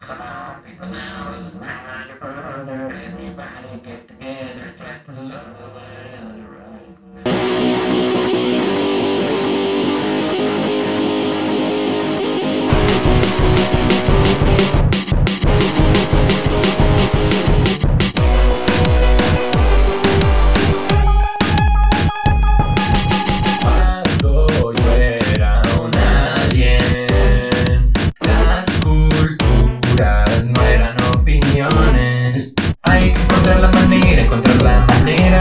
Come on, people now, it's my brother. Everybody get canciones. Hay que encontrar la manera, encontrar la manera